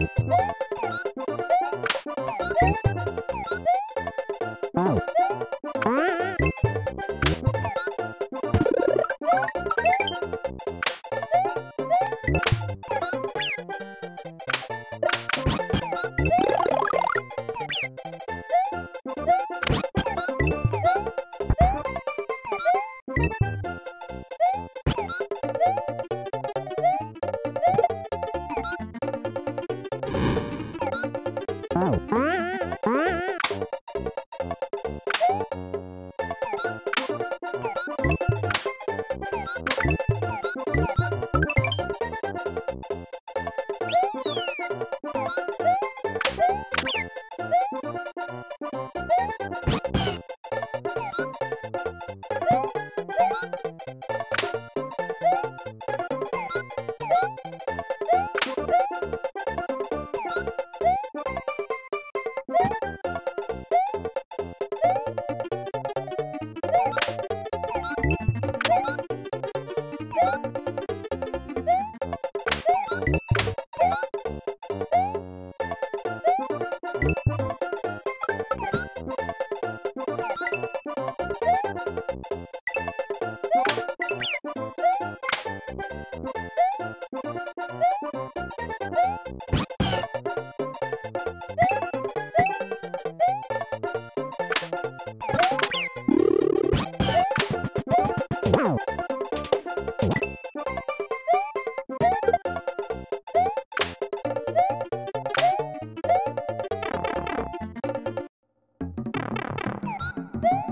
you Bye. Boop.